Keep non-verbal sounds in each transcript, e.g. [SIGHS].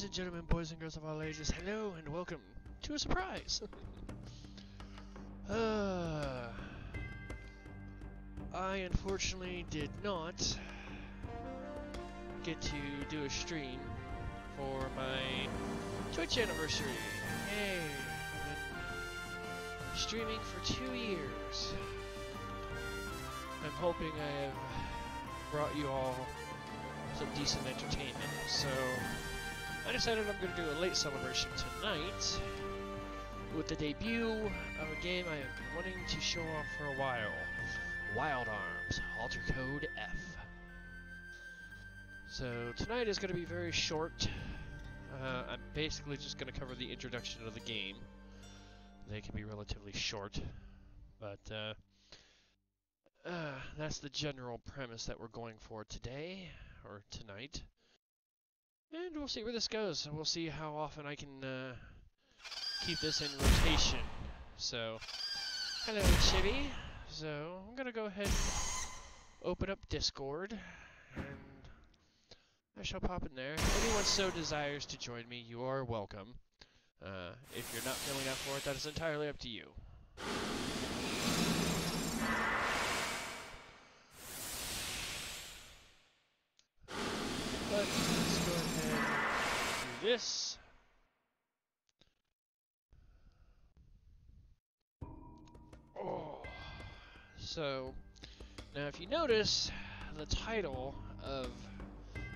Ladies and gentlemen, boys and girls of all ages, hello and welcome to a surprise. uh, I unfortunately did not get to do a stream for my Twitch anniversary. Yay! I've been streaming for two years. I'm hoping I have brought you all some decent entertainment, so I decided I'm going to do a late celebration tonight with the debut of a game I have been wanting to show off for a while. Wild Arms, Alter Code F. So tonight is going to be very short. Uh, I'm basically just going to cover the introduction of the game. They can be relatively short, but uh, uh, that's the general premise that we're going for today, or tonight. And we'll see where this goes. We'll see how often I can uh, keep this in rotation. So, hello Chibi. So, I'm going to go ahead and open up Discord, and I shall pop in there. If anyone so desires to join me, you are welcome. Uh, if you're not feeling up for it, that is entirely up to you. But let's go ahead and do this. Oh. So, now if you notice, the title of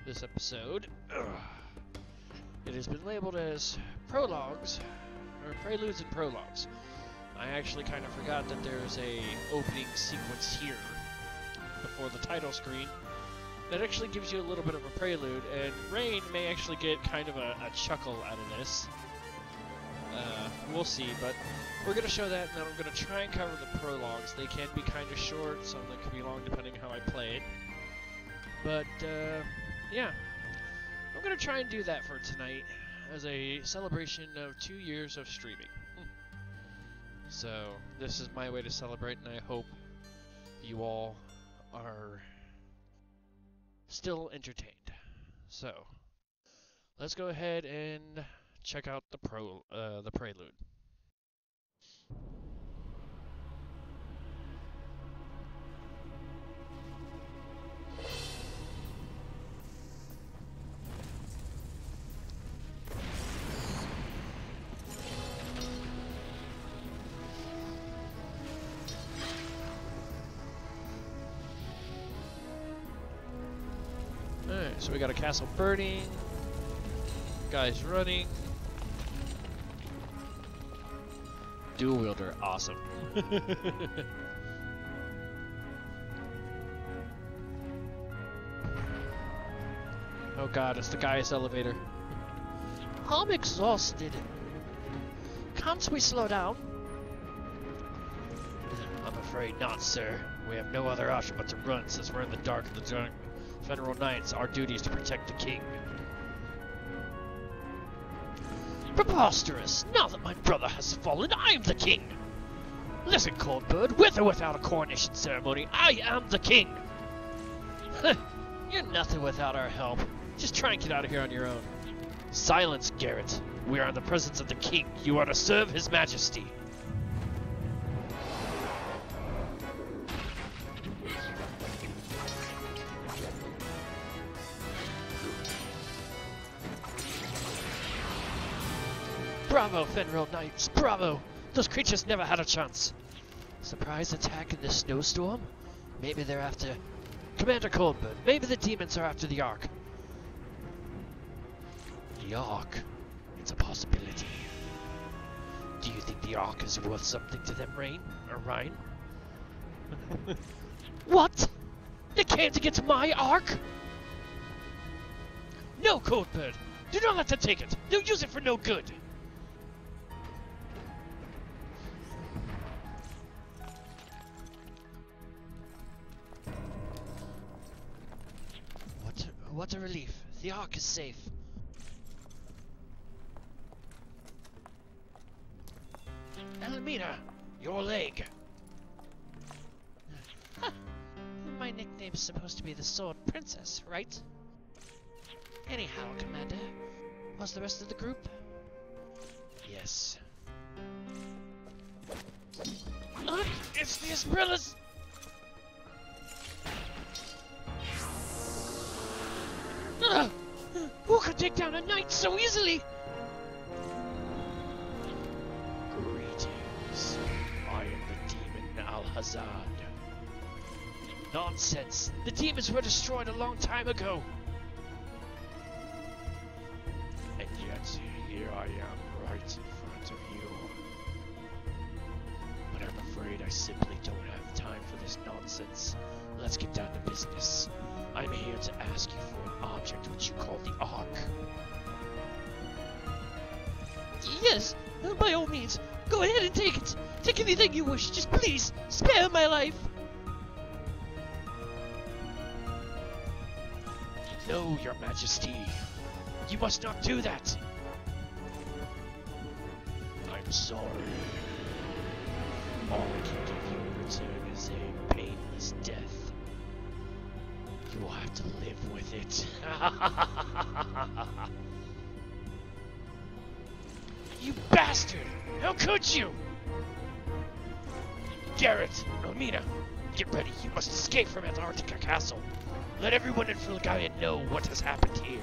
this episode, [CLEARS THROAT] it has been labeled as Prologues, or Preludes and Prologues. I actually kind of forgot that there's a opening sequence here before the title screen that actually gives you a little bit of a prelude, and Rain may actually get kind of a, a chuckle out of this. Uh, we'll see, but we're going to show that, and then I'm going to try and cover the prologues. They can be kind of short, some of them can be long depending on how I play it. But, uh, yeah. I'm going to try and do that for tonight as a celebration of two years of streaming. so, this is my way to celebrate, and I hope you all are still entertained. So, let's go ahead and check out the pro uh, the prelude. We got a castle burning, guys running. Dual wielder, awesome. [LAUGHS] oh god, it's the Gaius elevator. I'm exhausted. Can't we slow down? I'm afraid not, sir. We have no other option but to run since we're in the dark of the jungle. Fenrir Knights, our duty is to protect the king. Preposterous! Now that my brother has fallen, I am the king! Listen, Coldbird, with or without a coronation ceremony, I am the king! You're nothing without our help. Just try and get out of here on your own. Silence, Garrett. We are in the presence of the king. You are to serve his majesty. Bravo, Fenrir Knights! Bravo! Those creatures never had a chance. Surprise attack in this snowstorm? Maybe they're after... Commander Coldburn, maybe the demons are after the Ark. The Ark? It's a possibility. Do you think the Ark is worth something to them, Rain? Or Ryan? [LAUGHS] what? They came to get my Ark? No, Coldbird! Do not let them take it! They'll use it for no good! What a, relief. The Ark is safe. Elmina, your leg. My nickname's supposed to be the Sword Princess, right? Anyhow, Commander, Was the rest of the group? Yes. Look, it's the Esprellas! [SIGHS] Who could take down a knight so easily? Greetings. I am the demon Alhazad. Nonsense! The demons were destroyed a long time ago! And yet, here I am right in front of you. But I'm afraid I simply don't have time for this nonsense. Let's get down to business. I'm here to ask you for an object which you call the Ark. Yes, by all means. Go ahead and take it. Take anything you wish. Just please, spare my life. No, your majesty. You must not do that. I'm sorry. All I can live with it. [LAUGHS] You bastard! How could you? Garrett, Romina, get ready. You must escape from Antarctica Castle. Let everyone in Filgaia know what has happened here.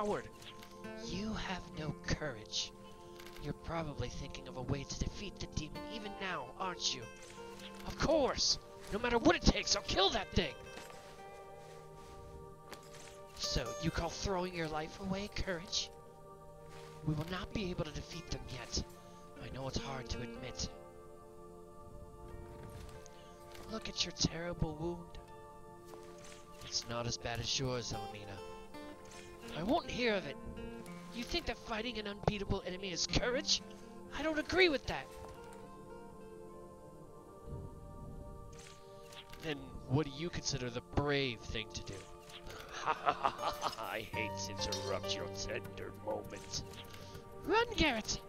Coward? You have no courage. You're probably thinking of a way to defeat the demon even now, aren't you? Of course! No matter what it takes, I'll kill that thing! So, you call throwing your life away courage? We will not be able to defeat them yet. I know it's hard to admit. Look at your terrible wound. It's not as bad as yours, Elmina. I won't hear of it. You think that fighting an unbeatable enemy is courage? I don't agree with that. Then what do you consider the brave thing to do? [LAUGHS] I hate to interrupt your tender moment. Run, Garrett!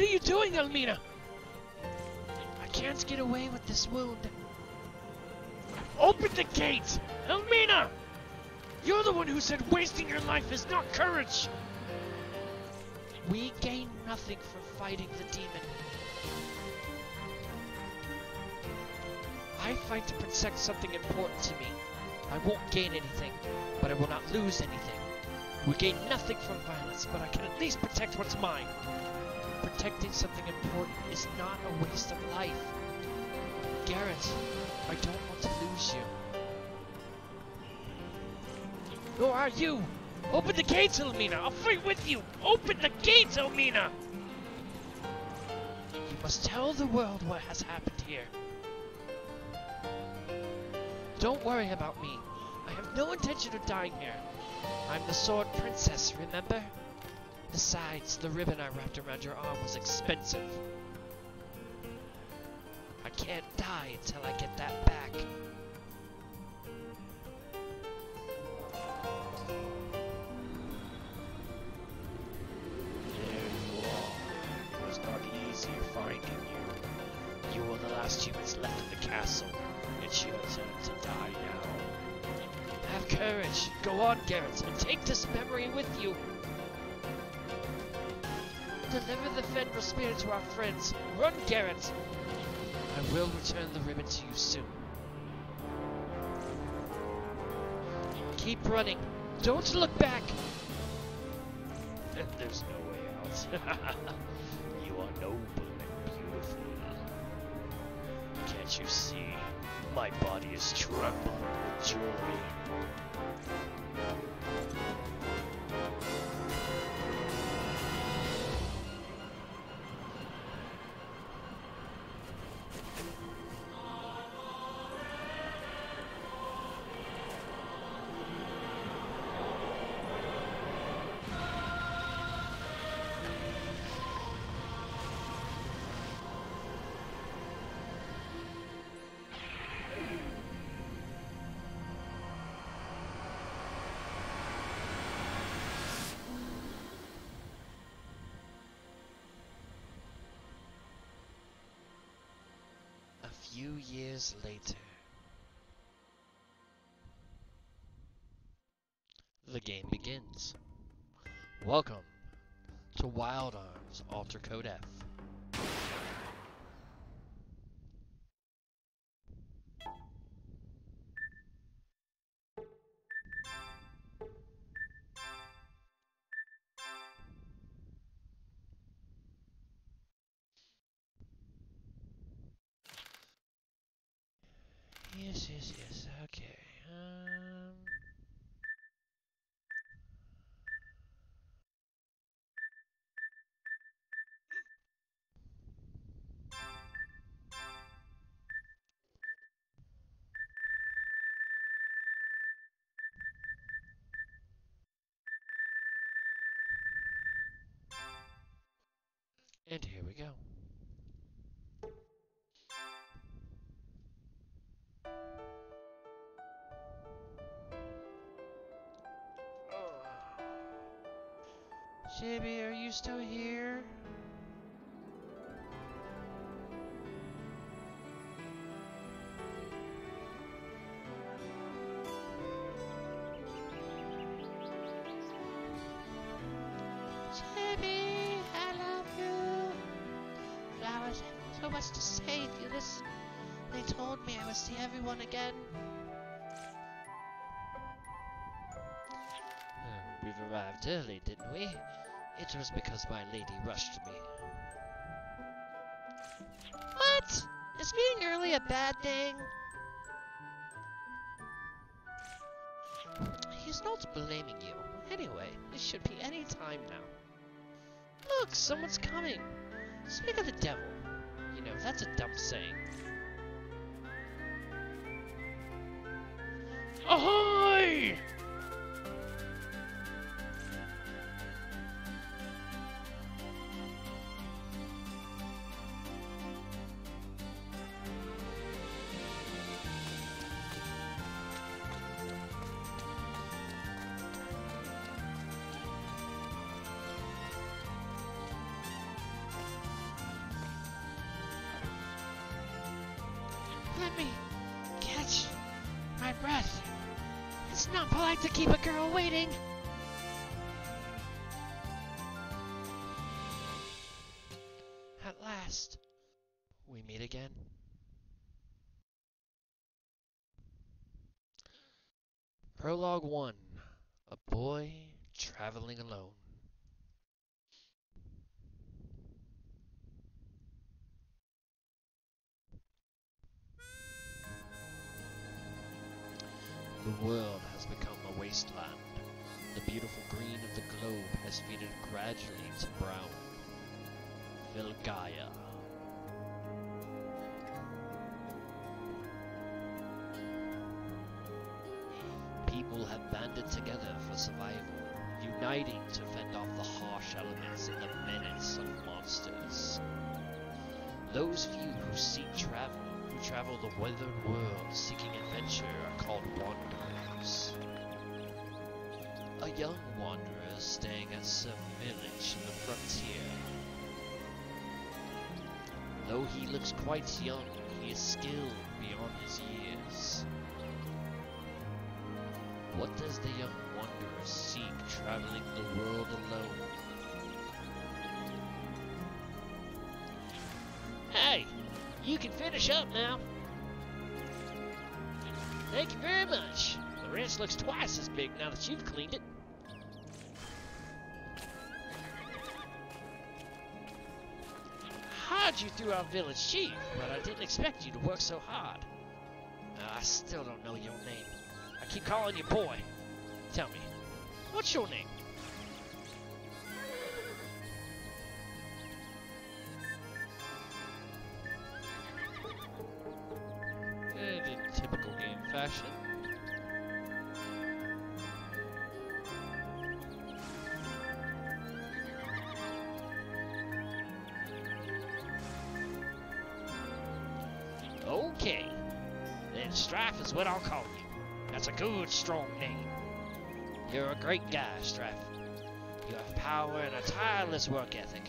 What are you doing, Elmina? I can't get away with this wound. Open the gate! Elmina! You're the one who said wasting your life is not courage! We gain nothing from fighting the demon. I fight to protect something important to me. I won't gain anything, but I will not lose anything. We gain nothing from violence, but I can at least protect what's mine. Protecting something important is not a waste of life. Garrett, I don't want to lose you. Who are you! Open the gates, Elmina! I'll fight with you! Open the gates, Elmina! You must tell the world what has happened here. Don't worry about me. I have no intention of dying here. I'm the Sword Princess, remember? Besides, the ribbon I wrapped around your arm was expensive. I can't die until I get that back. Spear to our friends. Run, Garrett! I will return the ribbon to you soon. Keep running. Don't look back. [LAUGHS] There's no way out. [LAUGHS] you are noble and beautiful. Can't you see? My body is trembling with joy. Years later. The game begins. Welcome to Wild Arms Alter Code F. Chibi, are you still here? Chibi, I love you. Flowers have so much to say you listen. They told me I would see everyone again. We've arrived early, didn't we? It was because my lady rushed me. What? Is being early a bad thing? He's not blaming you. Anyway, it should be any time now. Look, someone's coming. Speak of the devil. You know, that's a dumb saying. Ahoy! It's not polite to keep a girl waiting. At last, we meet again. Prologue 1 Hey, you can finish up now. Thank you very much. The ranch looks twice as big now that you've cleaned it. hired you through our village chief, but I didn't expect you to work so hard. Uh, I still don't know your name. I keep calling you boy. Tell me, what's your name? Is what I'll call you. That's a good, strong name. You're a great guy, Strife. You have power and a tireless work ethic.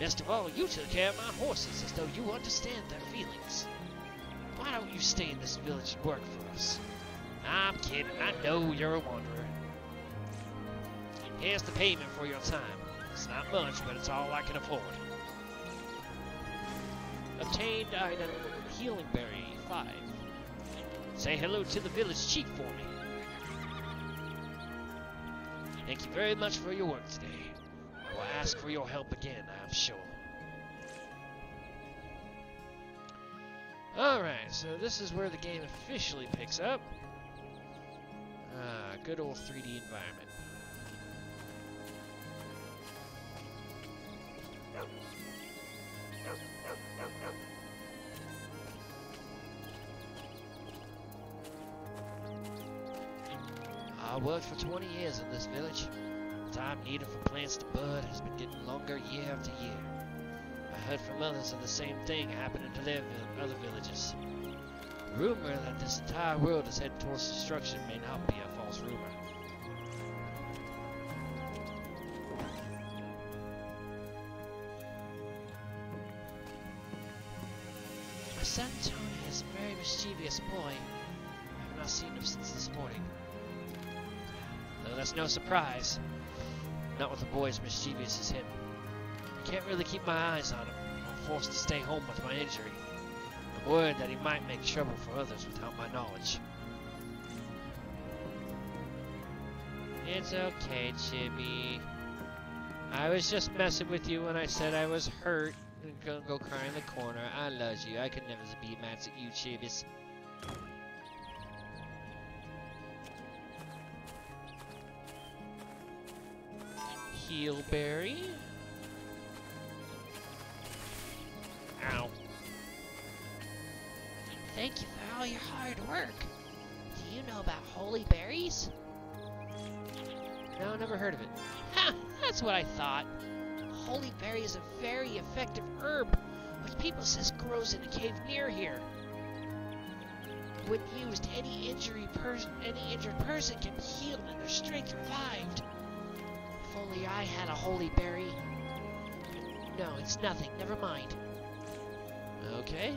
Best of all, you took care of my horses as though you understand their feelings. Why don't you stay in this village and work for us? I'm kidding. I know you're a wanderer. Here's the payment for your time. It's not much, but it's all I can afford. Obtained item Healing Berry 5. Say hello to the village chief for me. Thank you very much for your work today. I will ask for your help again, I'm sure. Alright, so this is where the game officially picks up. Ah, good old 3D environment. Worked for 20 years in this village. The time needed for plants to bud has been getting longer year after year. I heard from others of the same thing happening to their other villages. The rumor that this entire world is heading towards destruction may not be a false rumor. Tony is a very mischievous boy. I have not seen him since this morning. Though that's no surprise. Not with a boy as mischievous as him. I can't really keep my eyes on him. I'm forced to stay home with my injury. I'm worried that he might make trouble for others without my knowledge. It's okay, Chibi. I was just messing with you when I said I was hurt and gonna go cry in the corner. I love you. I could never be mad at you, Chibis. Ow. Thank you for all your hard work. Do you know about holy berries? No, never heard of it. Ha! That's what I thought. Holy berry is a very effective herb, which people says grows in a cave near here. When used, any injury person, any injured person can be healed and their strength revived. I had a holy berry. No, it's nothing. Never mind. Okay.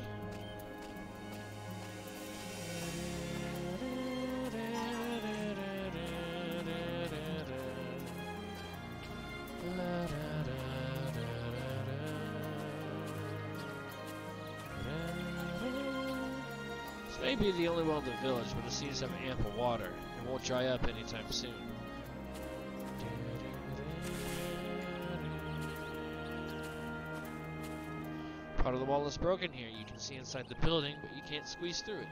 This may be the only one in the village, but it seems to have ample water. It won't dry up anytime soon. Part of the wall is broken here. You can see inside the building, but you can't squeeze through it.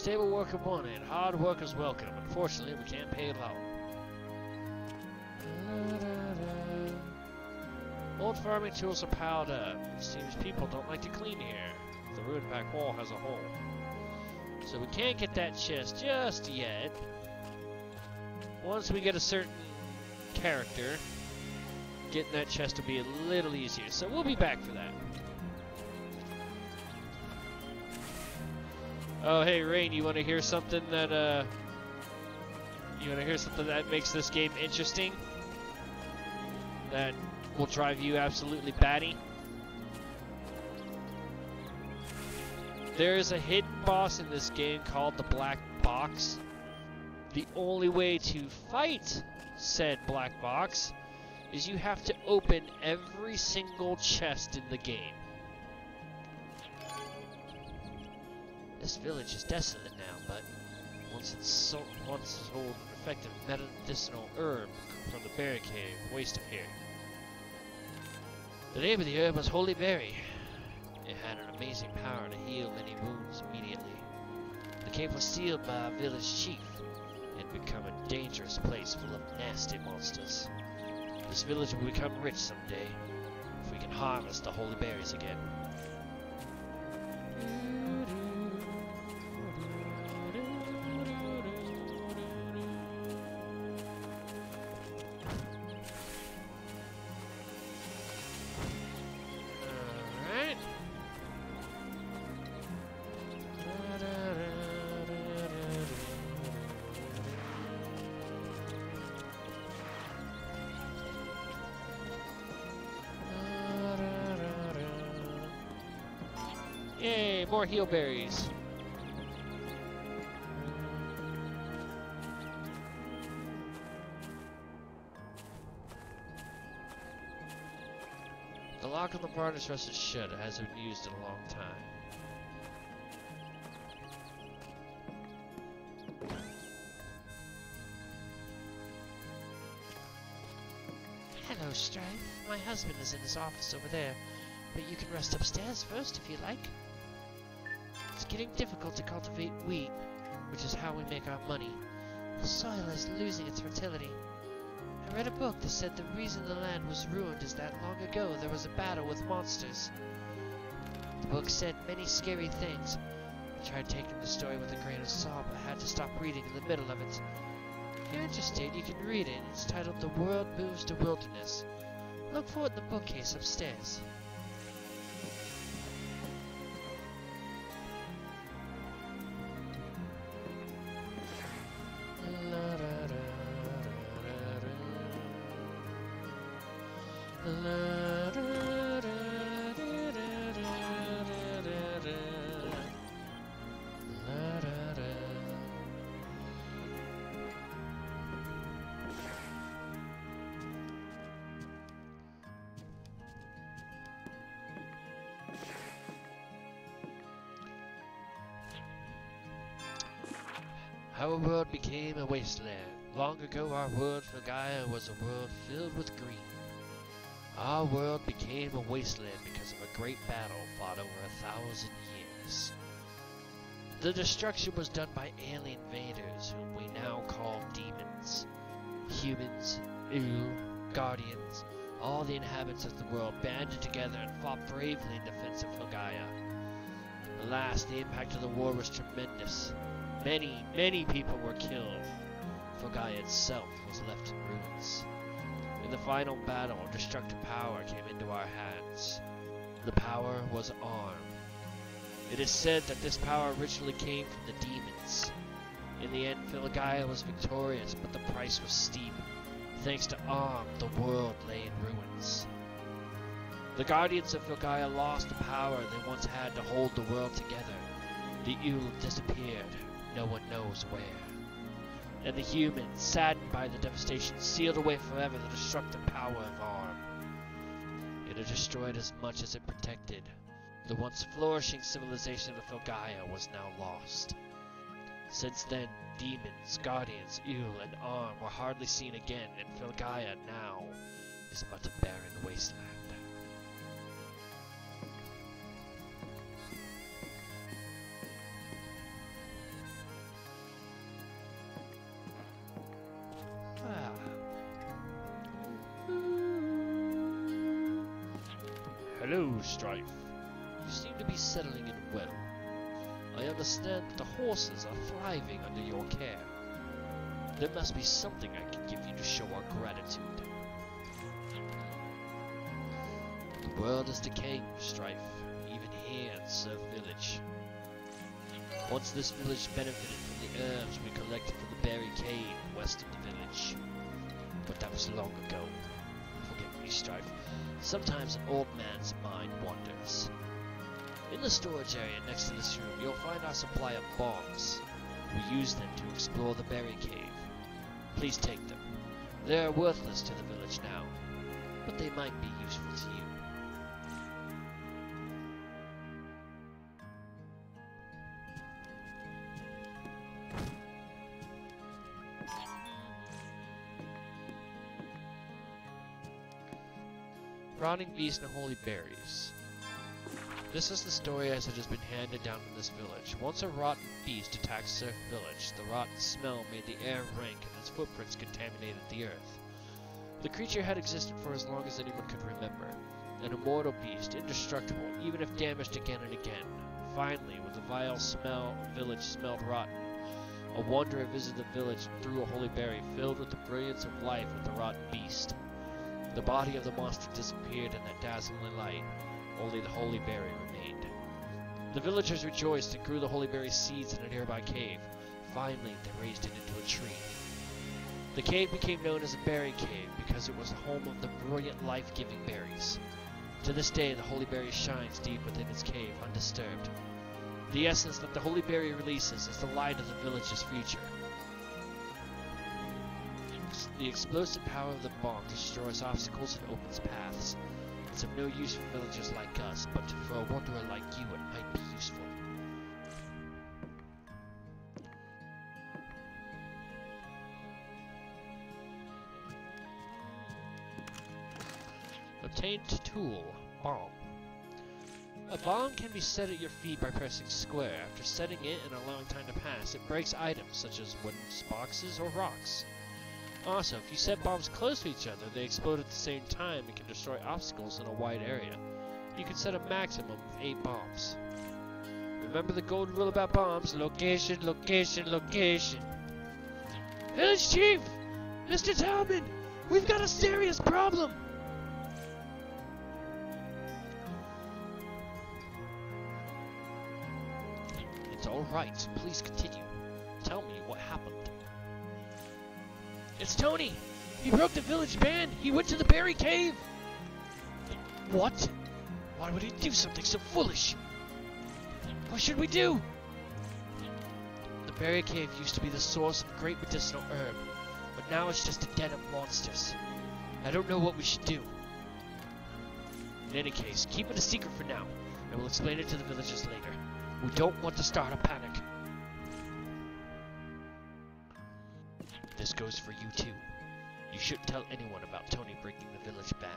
Stable worker wanted, and hard workers welcome. Unfortunately, we can't pay long. Old farming tools are piled up. It seems people don't like to clean here. The ruined back wall has a hole. So we can't get that chest just yet. Once we get a certain character, getting that chest will be a little easier. So we'll be back for that. Oh, hey, Rain, you want to hear something that, uh... You want to hear something that makes this game interesting? That will drive you absolutely batty? There is a hidden boss in this game called the Black Box. The only way to fight said Black Box is you have to open every single chest in the game. This village is desolate now, but once it's so once it's sold an effective medicinal herb from the berry cave waste of here. The name of the herb was Holy Berry. It had an amazing power to heal many wounds immediately. The cave was sealed by a village chief and become a dangerous place full of nasty monsters. This village will become rich someday if we can harvest the holy berries again. Heal berries. The lock on the barn is rusted shut. It hasn't been used in a long time. Hello, Strife. My husband is in his office over there, but you can rest upstairs first if you like. Getting difficult to cultivate wheat, which is how we make our money. The soil is losing its fertility. I read a book that said the reason the land was ruined is that long ago there was a battle with monsters. The book said many scary things. I tried taking the story with a grain of salt, but had to stop reading in the middle of it. If you're interested, you can read it. It's titled The World Moves to Wilderness. Look for it in the bookcase upstairs. World, Gaia, was a world filled with green. Our world became a wasteland because of a great battle fought over a thousand years. The destruction was done by alien invaders, whom we now call demons. Humans, Ul, Guardians, all the inhabitants of the world banded together and fought bravely in defense of Filgaia. Alas, the impact of the war was tremendous. Many, many people were killed. Filgaia itself was left in ruins. In the final battle, destructive power came into our hands. The power was Arm. It is said that this power originally came from the demons. In the end, Filgaia was victorious, but the price was steep. Thanks to Arm, the world lay in ruins. The Guardians of Filgaia lost the power they once had to hold the world together. The Ul disappeared, no one knows where. And the humans, saddened by the devastation, sealed away forever the destructive power of Arm. It had destroyed as much as it protected. The once flourishing civilization of Filgaia was now lost. Since then, demons, guardians, Ul, and Arm were hardly seen again, and Filgaia now is but a barren wasteland. Strife. You seem to be settling in well. I understand that the horses are thriving under your care. There must be something I can give you to show our gratitude. The world is decaying, Strife, even here in Surf Village. Once this village benefited from the herbs we collected from the Berry Cave west of the village. But that was long ago. Strife. Sometimes an old man's mind wanders. In the storage area next to this room, you'll find our supply of bombs. We use them to explore the berry cave. Please take them. They are worthless to the village now, but they might be useful to you. Rotting Beast and Holy Berries. This is the story as it has been handed down in this village. Once a rotten beast attacked Surf Village, the rotten smell made the air rank and its footprints contaminated the earth. The creature had existed for as long as anyone could remember. An immortal beast, indestructible, even if damaged again and again. Finally, with the vile smell the village smelled rotten, a wanderer visited the village and threw a holy berry filled with the brilliance of life at the rotten beast. The body of the monster disappeared in that dazzling light, only the holy berry remained. The villagers rejoiced and grew the holy berry seeds in a nearby cave. Finally, they raised it into a tree. The cave became known as a berry cave because it was the home of the brilliant life-giving berries. To this day, the holy berry shines deep within its cave, undisturbed. The essence that the holy berry releases is the light of the village's future. The explosive power of the bomb destroys obstacles and opens paths. It's of no use for villagers like us, but for a wanderer like you it might be useful. Obtained tool, bomb. A bomb can be set at your feet by pressing square. After setting it and allowing time to pass, it breaks items such as wooden boxes or rocks. Also, if you set bombs close to each other, they explode at the same time and can destroy obstacles in a wide area. You can set a maximum of 8 bombs. Remember the golden rule about bombs, location, location, location. Village Chief! Mr. Talman! We've got a serious problem! It's alright, please continue. Tell me what happened. It's Tony! He broke the village ban! He went to the berry cave! What? Why would he do something so foolish? What should we do? The berry cave used to be the source of great medicinal herb, but now it's just a den of monsters. I don't know what we should do. In any case, keep it a secret for now, and we'll explain it to the villagers later. We don't want to start a panic. This goes for you too. You shouldn't tell anyone about Tony breaking the village ban.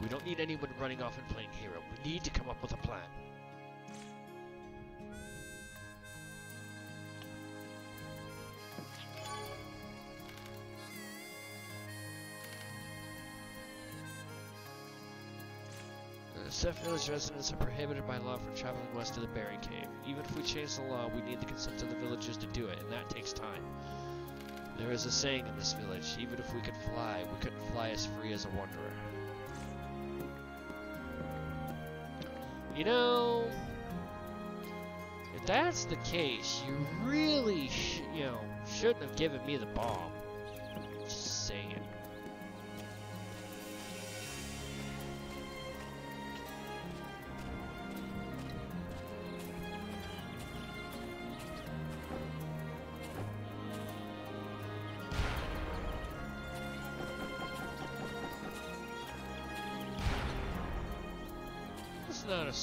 We don't need anyone running off and playing hero. We need to come up with a plan. Uh, Surf Village residents are prohibited by law from traveling west to the Berry Cave. Even if we change the law, we need the consent of the villagers to do it, and that takes time. There is a saying in this village, even if we could fly, we couldn't fly as free as a wanderer. You know, if that's the case, you really, you know, shouldn't have given me the bomb.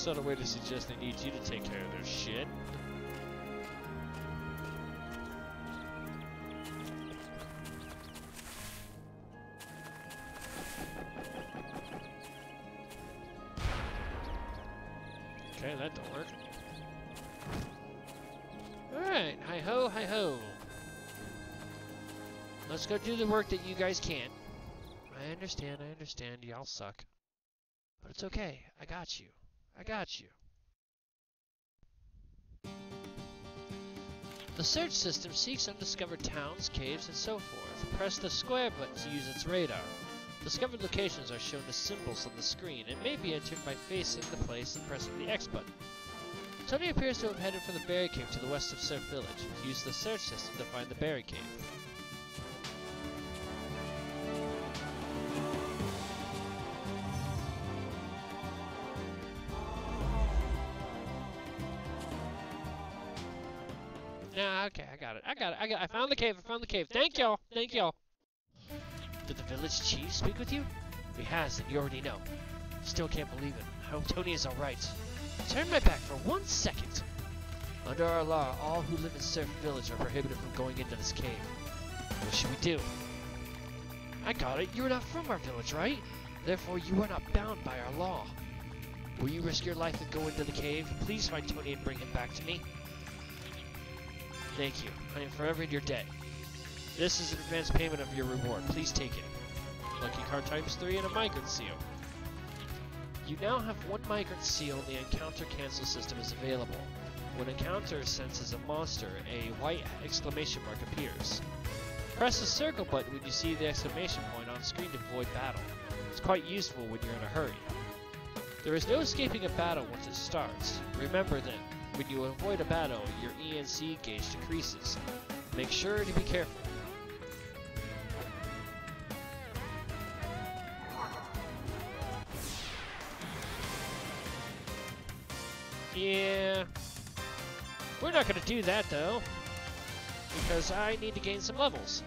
Subtle way to suggest they need you to take care of their shit. Okay, that don't work. Alright, hi ho, hi ho. Let's go do the work that you guys can't. I understand, I understand, y'all suck. But it's okay, I got you. I got you. The search system seeks undiscovered towns, caves, and so forth. Press the square button to use its radar. Discovered locations are shown as symbols on the screen and may be entered by facing the place and pressing the X button. Tony appears to have headed for the Berry Cave to the west of Surf Village. Use the search system to find the Berry Cave. I got it. I got. I found the cave. I found the cave. Thank y'all. Thank y'all. Did the village chief speak with you? If he has, then you already know. Still can't believe it. I hope Tony is alright. Turn my back for one second. Under our law, all who live in Surf Village are prohibited from going into this cave. What should we do? I got it. You're not from our village, right? Therefore, you are not bound by our law. Will you risk your life and go into the cave? Please find Tony and bring him back to me. Thank you. I am forever in your debt. This is an advance payment of your reward. Please take it. Lucky card times three and a migrant seal. You now have one migrant seal the encounter cancel system is available. When encounter senses a monster, a white exclamation mark appears. Press the circle button when you see the exclamation point on screen to avoid battle. It's quite useful when you're in a hurry. There is no escaping a battle once it starts. Remember that when you avoid a battle, your ENC gauge decreases. Make sure to be careful. Yeah. We're not going to do that, though. Because I need to gain some levels.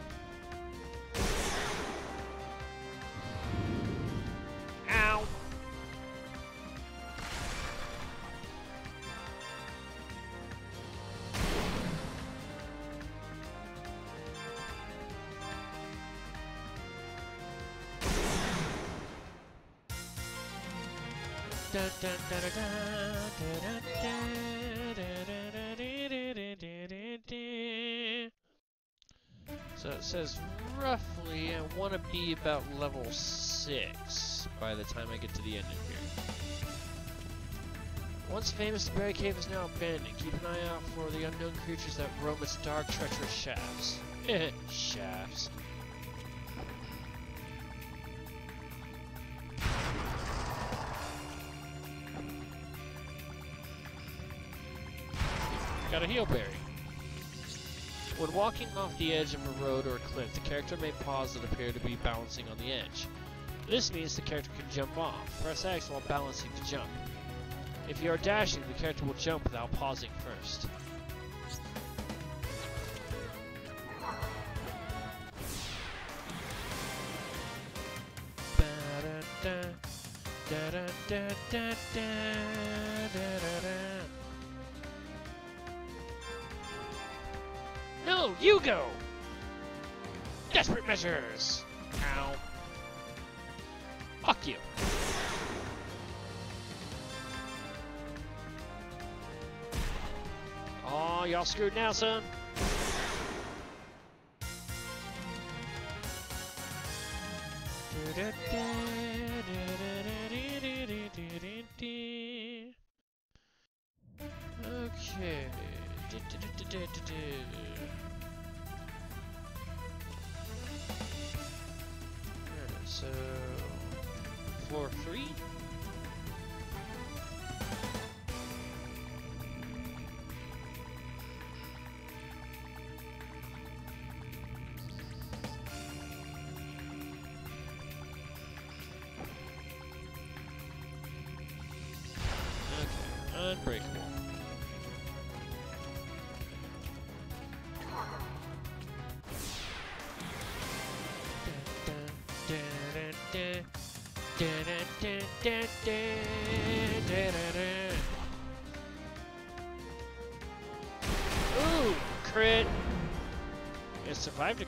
Be about level 6 by the time I get to the end of here. Once famous the Berry Cave is now abandoned, keep an eye out for the unknown creatures that roam its dark, treacherous shafts. [LAUGHS] shafts. Got a heal berry. When walking off the edge of a road or a cliff, the character may pause and appear to be balancing on the edge. This means the character can jump off. Press X while balancing to jump. If you are dashing, the character will jump without pausing first. Ba-da-da, da-da-da-da-da-da-da-da. You go! Desperate measures! Ow. Fuck you. Aw, y'all screwed now, son.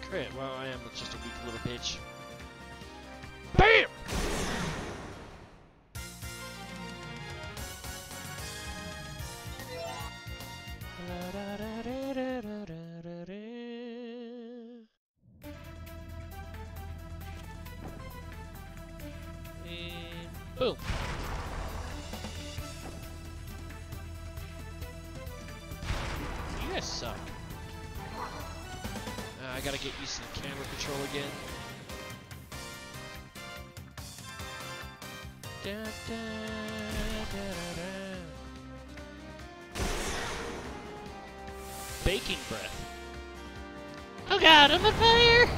Crit. Well, I am just a weak little bitch. Gotta get used to the camera control again. Da, da, da, da, da. Baking breath. Oh god, I'm on fire!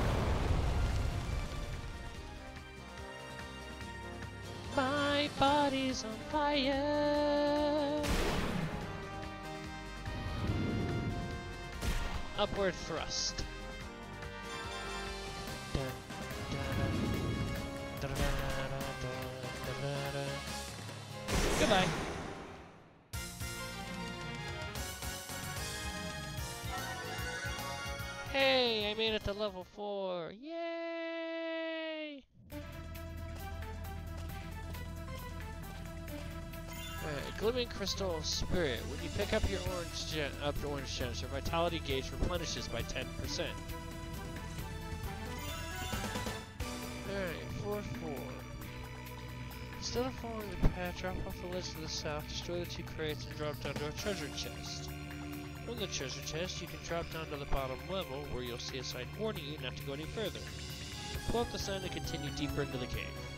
My body's on fire. upward thrust. Hey, I made it to level 4. Yay! Alright, Glimmering Crystal of Spirit. When you pick up your orange gem, up orange gems, your vitality gauge replenishes by 10%. Instead of following the path, drop off the ledge to the south, destroy the two crates, and drop down to a treasure chest. From the treasure chest, you can drop down to the bottom level, where you'll see a sign warning you not to go any further. Pull up the sign to continue deeper into the cave.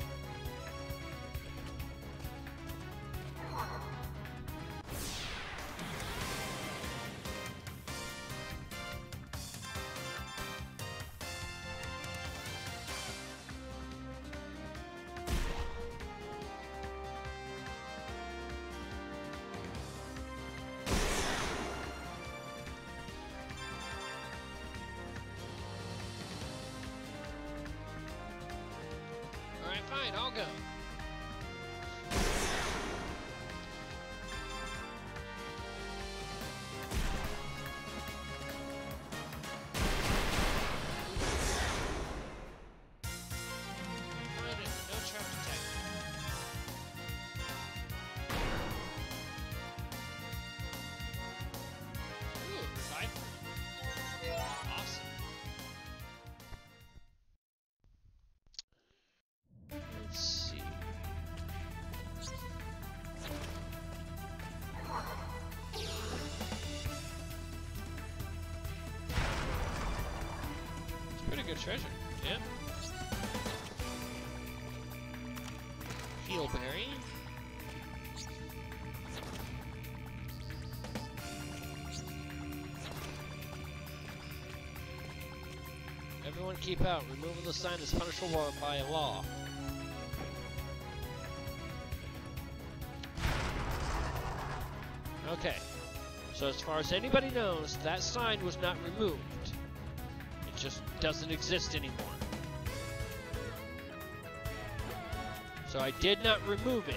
Good treasure. Heal berry. Everyone keep out. Removing the sign is punishable by law. Okay. So as far as anybody knows, that sign was not removed. Doesn't exist anymore. So I did not remove it.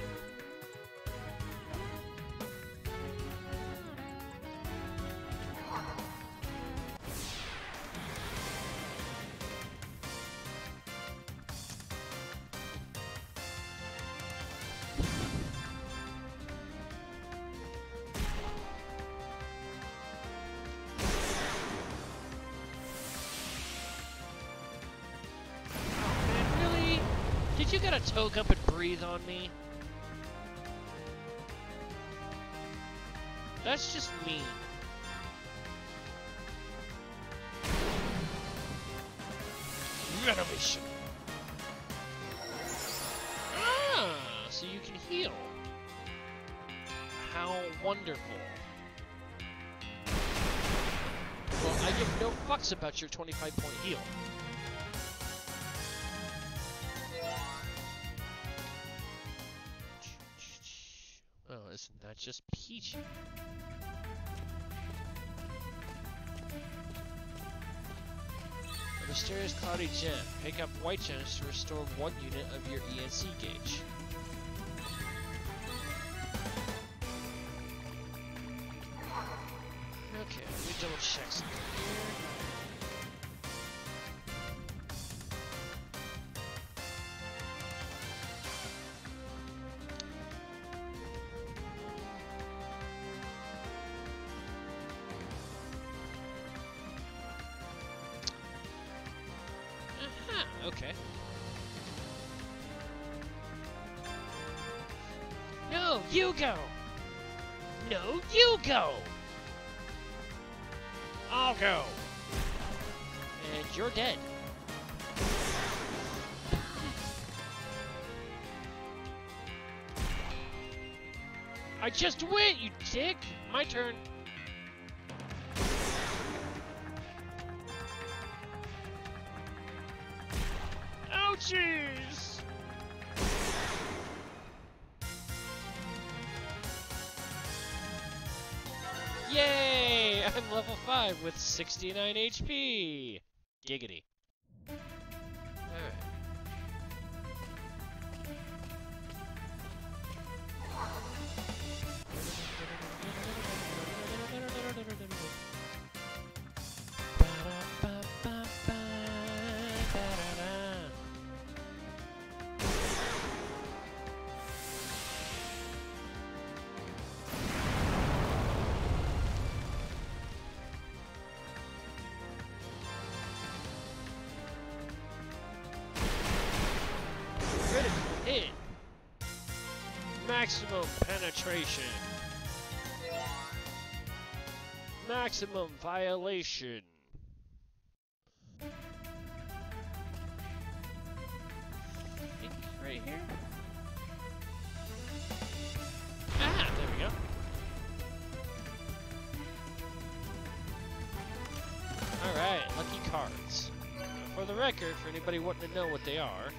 About your 25 point heal. Oh, isn't that just peachy? A mysterious cloudy gem. Pick up white gems to restore one unit of your ENC gauge. Okay. No, you go! No, you go! I'll go! And you're dead. I just went, you dick! My turn. Level 5 with 69 HP! Giggity. Penetration. Maximum violation. Right here. Ah, there we go. Alright, lucky cards. Now, for the record, for anybody wanting to know what they are,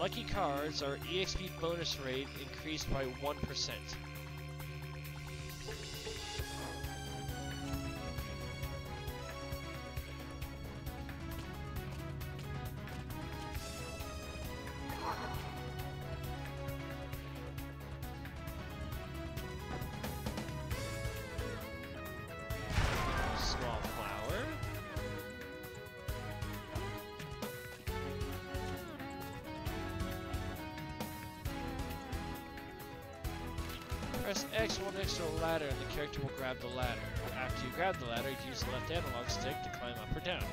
Lucky cards are EXP bonus rate increased by 1%. Press X while next to a ladder and the character will grab the ladder. After you grab the ladder, use the left analog stick to climb up or down.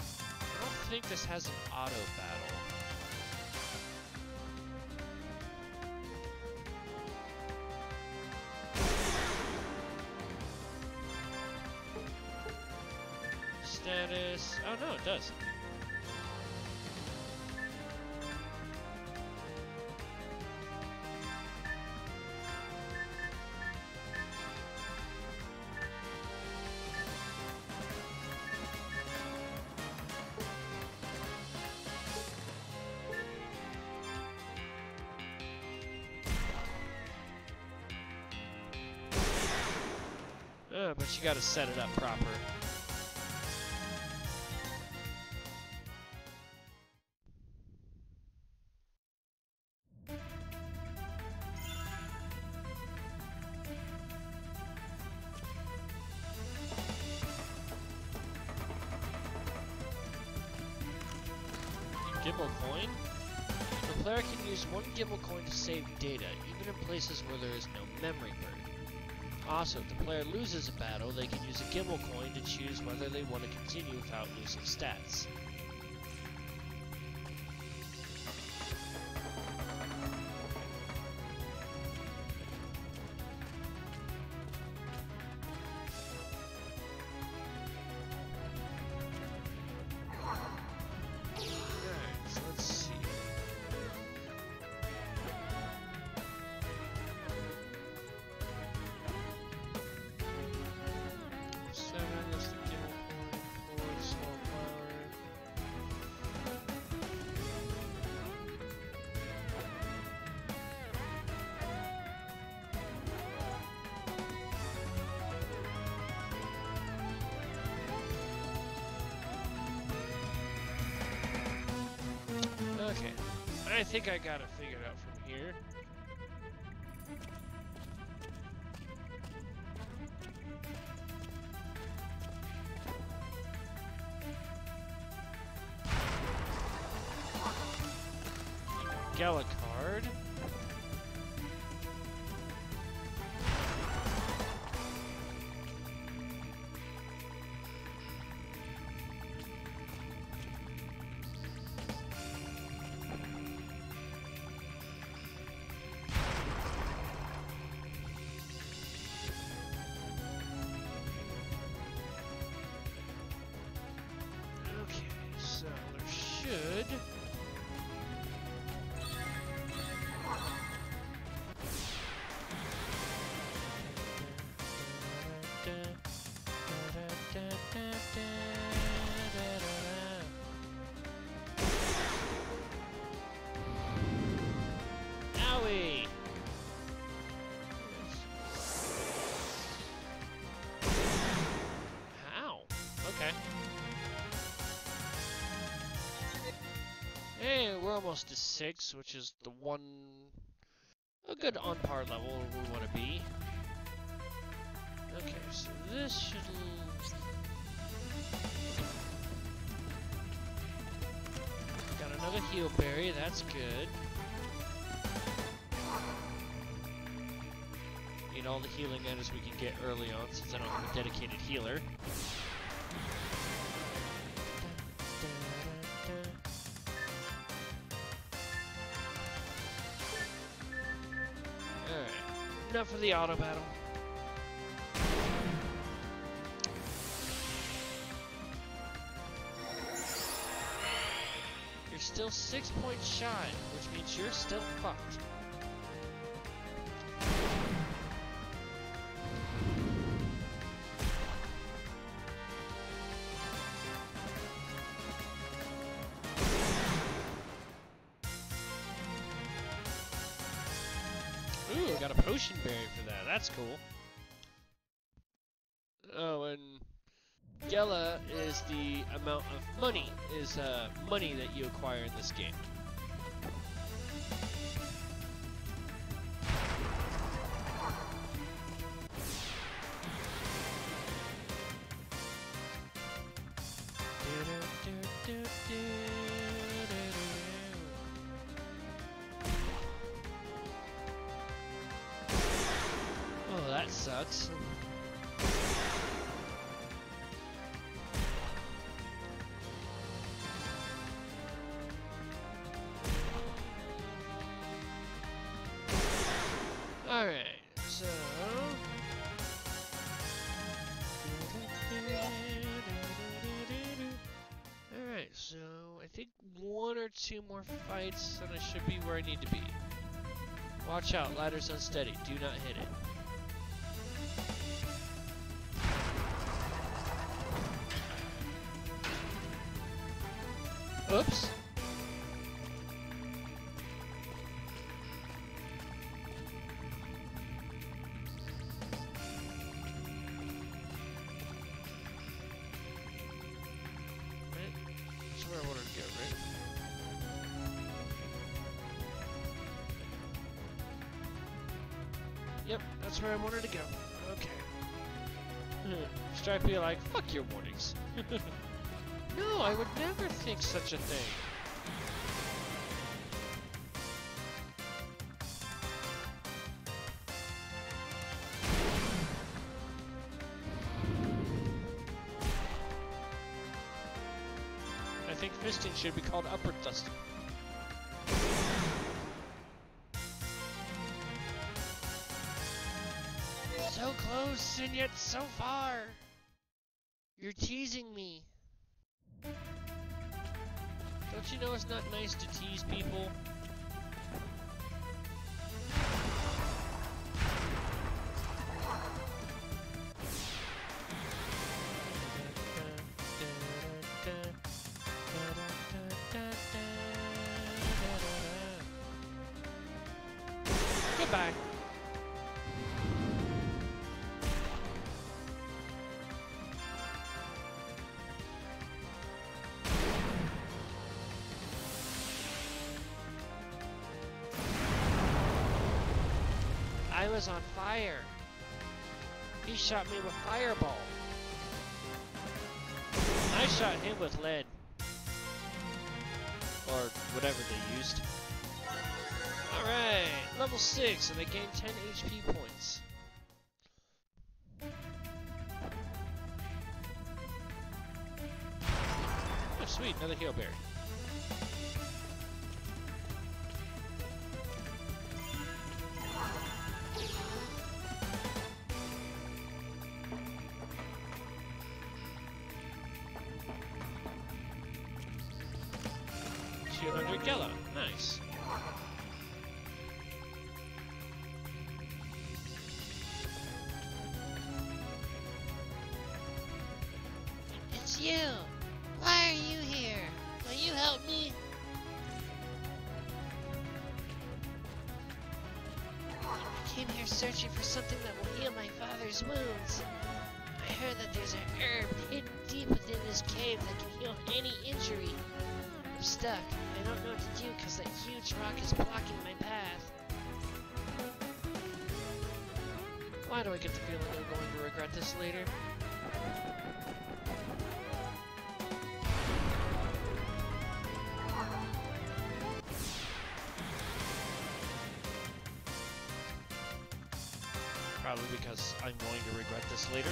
I don't think this has an auto battle. Does. Uh, but you gotta set it up proper. Gimel coin to save data, even in places where there is no memory burn. Also, if the player loses a battle, they can use a Gimel coin to choose whether they want to continue without losing stats. I think I got it almost to 6, which is the one... A good on par level we want to be. Okay, so this should... Got another heal berry, that's good. Need all the healing items we can get early on since I don't have a dedicated healer. Enough of the auto battle. You're still six points shy, which means you're still fucked. Potion berry for that. That's cool. Oh, and Gella is the amount of money, is uh, money that you acquire in this game. More fights and I should be where I need to be. Watch out, ladder's unsteady. Do not hit it. Where I wanted to go. Okay. Hmm. Strife be like, fuck your warnings. [LAUGHS] no, I would never think such a thing. I think fisting should be called upward thrusting. And yet so far. You're teasing me. Don't you know it's not nice to tease people? Was on fire. He shot me with fireball. I shot him with lead. Or whatever they used. Alright, level 6, and they gain 10 HP points. Oh sweet, another heal berry. Wounds. I heard that there's a herb hidden deep within this cave that can heal any injury. I'm stuck. I don't know what to do because that huge rock is blocking my path. Why do I get the feeling I'm going to regret this later? Later.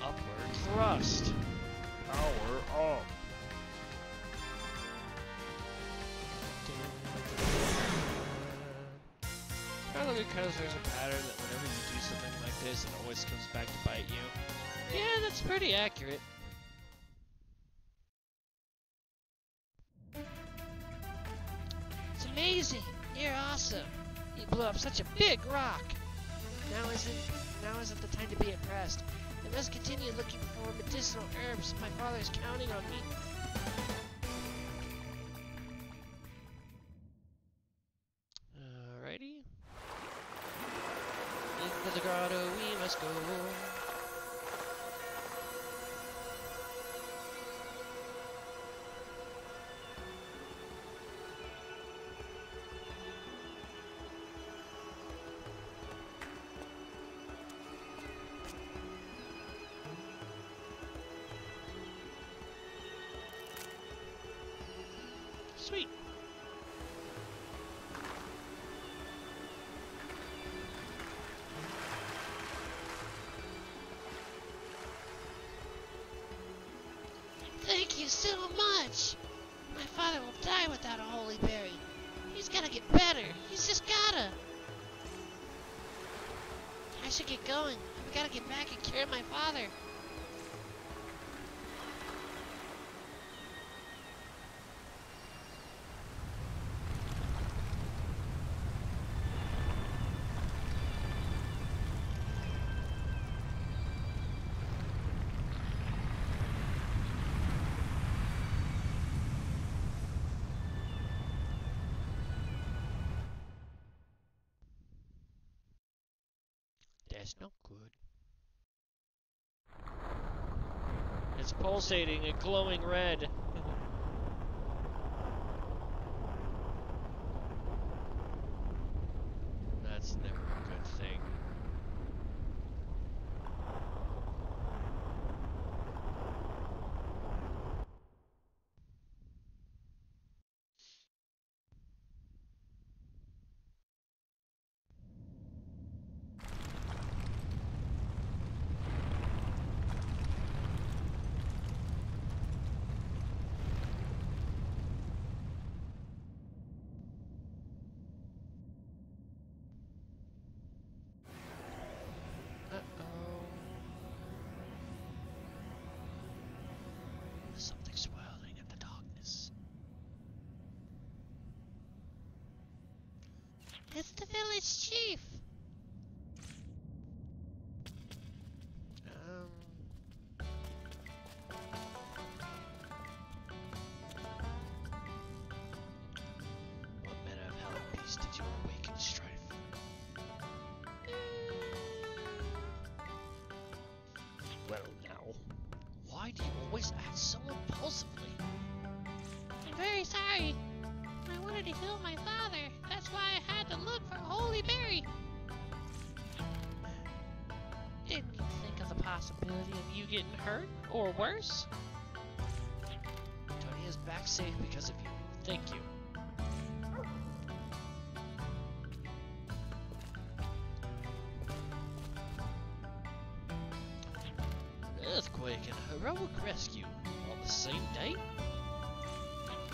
Upward thrust. Power up. Probably because there's a pattern it always comes back to bite you. Yeah, that's pretty accurate. It's amazing. You're awesome. You blew up such a big rock. Now isn't now isn't the time to be impressed. I must continue looking for medicinal herbs. My father's counting on me. Sweet. Thank you so much. My father will die without a holy berry. He's gotta get better. He's just gotta. I should get going. I've gotta get back and cure my father. Pulsating and glowing red. Of you getting hurt or worse? Tony is back safe because of you. Thank you. Earthquake and heroic rescue on the same day?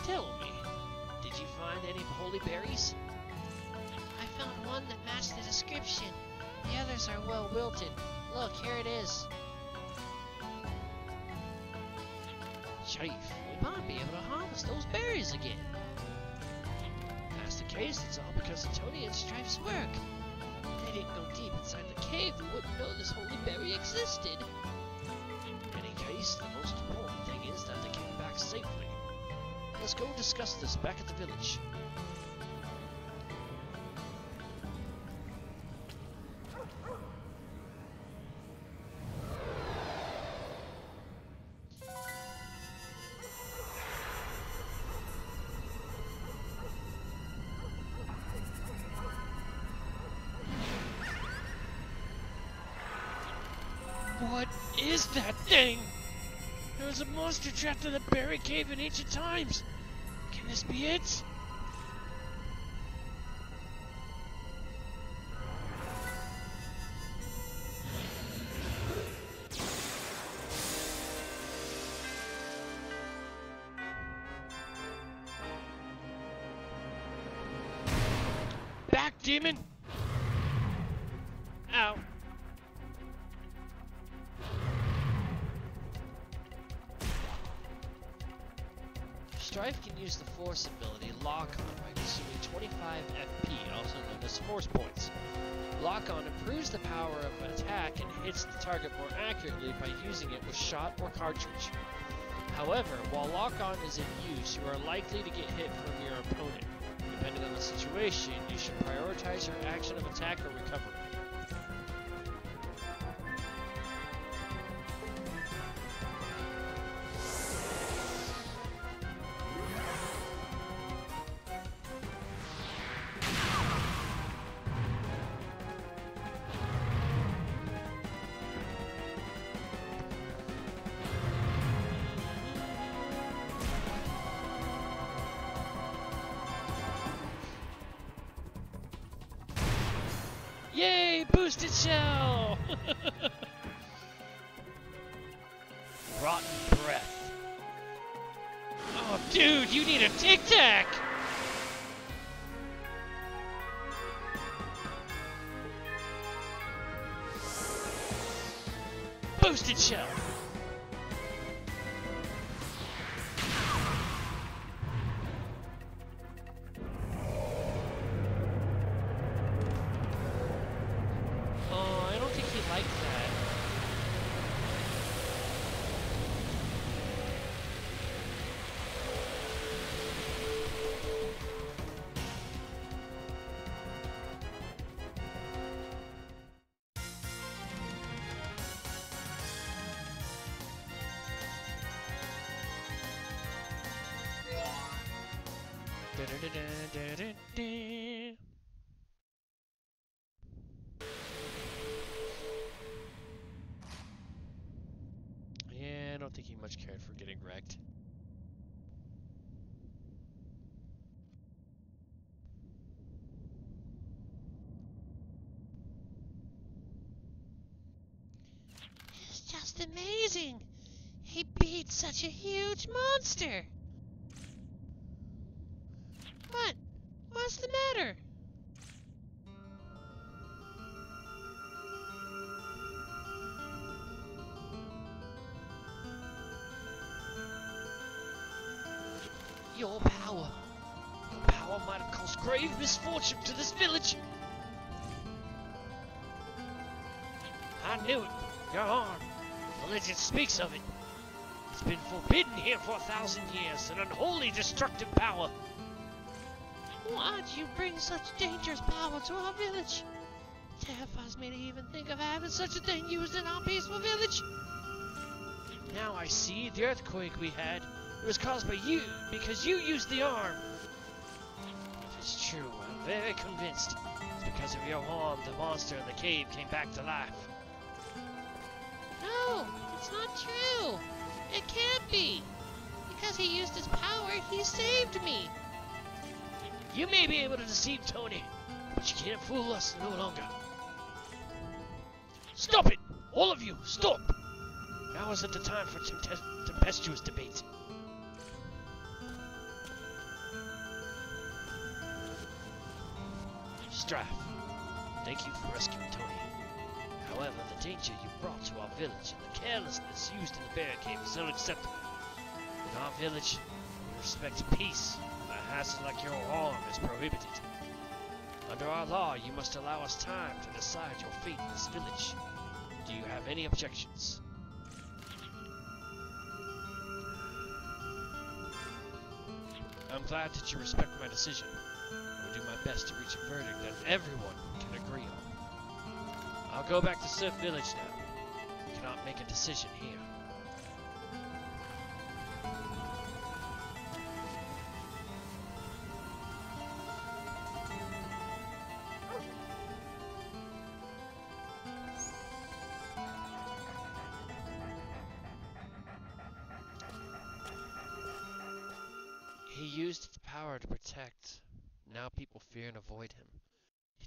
Tell me, did you find any holy berries? I found one that matched the description. The others are well wilted. Look, here it is. Chief, we might be able to harvest those berries again. If that's the case, it's all because of Tony and Strife's work. If they didn't go deep inside the cave, we wouldn't know this holy berry existed. In any case, the most important thing is that they came back safely. Let's go discuss this back at the village. Monster trapped in the Berry Cave in ancient times. Can this be it? Target more accurately by using it with shot or cartridge. However, while Lock On is in use, you are likely to get hit from your opponent. Depending on the situation, you should prioritize your action of attack or recovery. Boosted shell! [LAUGHS] Rotten Breath. oh, dude, you need a tic tac! Such a huge monster. What? What's the matter? Your power. Your power might have caused grave misfortune to this village. I knew it. Your arm. The legend speaks of it. Been forbidden here for a thousand years, an unholy destructive power. Why'd you bring such dangerous power to our village? Terrifies me to even think of having such a thing used in our peaceful village. Now I see the earthquake we had. It was caused by you, because you used the arm. If it's true, I'm very convinced. It's because of your arm the monster in the cave came back to life. No, it's not true. It can't be. Because he used his power, he saved me. You may be able to deceive Tony, but you can't fool us no longer. Stop it! All of you, stop! Now isn't the time for tempestuous debate. Strife, thank you for rescuing Tony. However, the danger you brought to our village and the carelessness used in the barricade is unacceptable. In our village, we respect peace, and a hassle like your arm is prohibited. Under our law, you must allow us time to decide your fate in this village. Do you have any objections? I'm glad that you respect my decision. I will do my best to reach a verdict that everyone can agree on. I'll go back to Surf Village now. Cannot make a decision here. He used the power to protect. Now people fear and avoid him.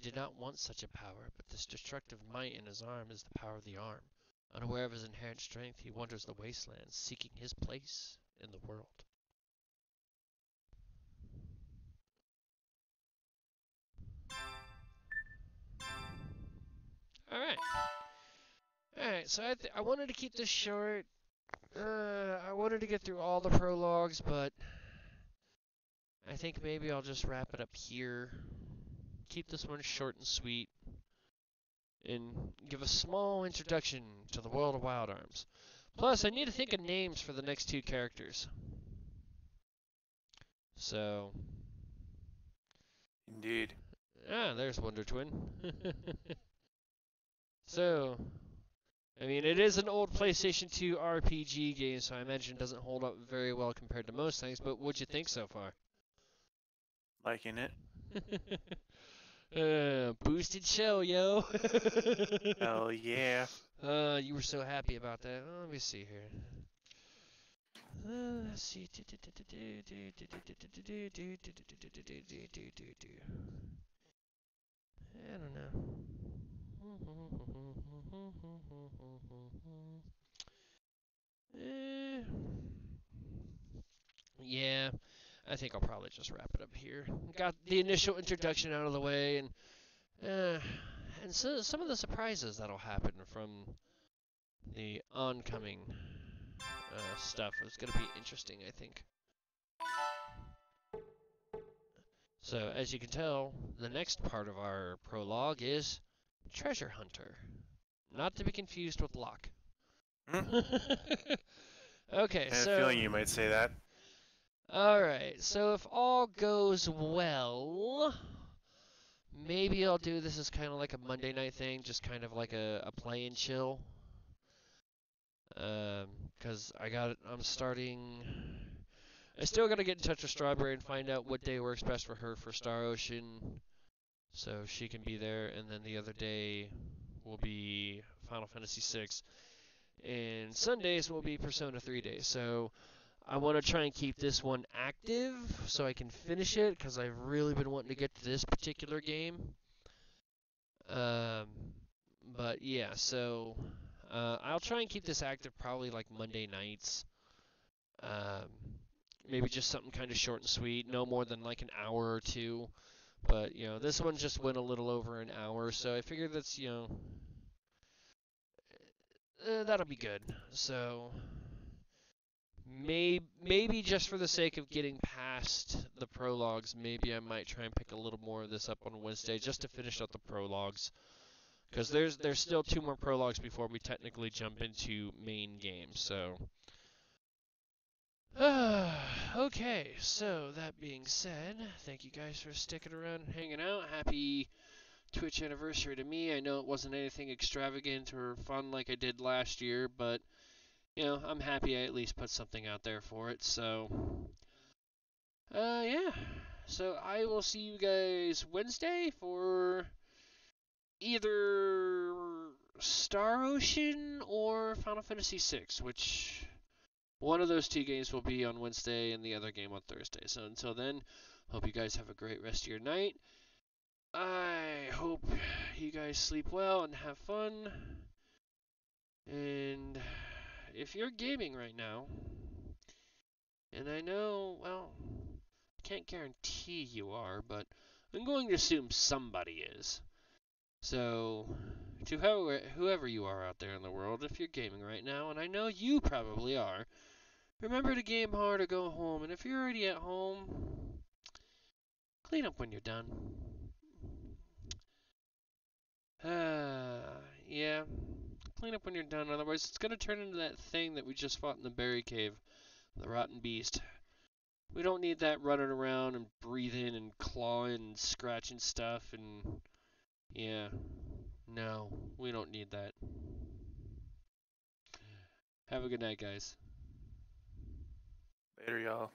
Did not want such a power, but this destructive might in his arm is the power of the arm. Unaware of his inherent strength, he wanders the wastelands, seeking his place in the world. Alright. Alright, so I, I wanted to keep this short. Uh, I wanted to get through all the prologues, but I think maybe I'll just wrap it up here. Keep this one short and sweet. And give a small introduction to the world of Wild Arms. Plus, I need to think of names for the next two characters. So, Indeed. ah, there's Wonder Twin. [LAUGHS] so, I mean, it is an old PlayStation 2 RPG game, so I imagine it doesn't hold up very well compared to most things, but what'd you think so far? Liking it. [LAUGHS] uh, boosted show, yo. Hell yeah. uh, you were so happy about that. Oh, let me see here. Uh, let's see. I don't know. Eh. Yeah, I think I'll probably just wrap it up here. Got the initial introduction out of the way, and uh, and so some of the surprises that'll happen from the oncoming uh, stuff is going to be interesting, I think. So, as you can tell, the next part of our prologue is Treasure Hunter. Not to be confused with Locke. Hmm. [LAUGHS] okay, I so. a feeling you might say that. Alright, so if all goes well, maybe I'll do this as kind of like a Monday night thing, just kind of like a, a play and chill. Um, cause I got, I'm starting, I still gotta get in touch with Strawberry and find out what day works best for her for Star Ocean, so she can be there, and then the other day will be Final Fantasy VI, and Sundays will be Persona 3 days, so I want to try and keep this one active so I can finish it because I've really been wanting to get to this particular game. Um, but yeah, so uh, I'll try and keep this active probably like Monday nights. Um, maybe just something kind of short and sweet, no more than like an hour or two. But you know, this one just went a little over an hour, so I figured that's you know uh, that'll be good. So Maybe, maybe just for the sake of getting past the prologues, maybe I might try and pick a little more of this up on Wednesday just to finish out the prologues. Because there's there's still two more prologues before we technically jump into main games. So, [SIGHS] okay. So that being said, thank you guys for sticking around hanging out. Happy Twitch anniversary to me. I know it wasn't anything extravagant or fun like I did last year, but you know, I'm happy I at least put something out there for it. So, uh, yeah. So I will see you guys Wednesday for either Star Ocean or Final Fantasy VI, which one of those two games will be on Wednesday and the other game on Thursday. So until then, hope you guys have a great rest of your night. I hope you guys sleep well and have fun. And if you're gaming right now, and I know, well, I can't guarantee you are, but I'm going to assume somebody is. So, to whoever, whoever you are out there in the world, if you're gaming right now, and I know you probably are, remember to game hard or go home. And if you're already at home, clean up when you're done. Uh, [SIGHS] yeah clean up when you're done. Otherwise, it's going to turn into that thing that we just fought in the berry cave, the rotten beast. We don't need that running around and breathing and clawing and scratching stuff and yeah. No, we don't need that. Have a good night, guys. Later, y'all.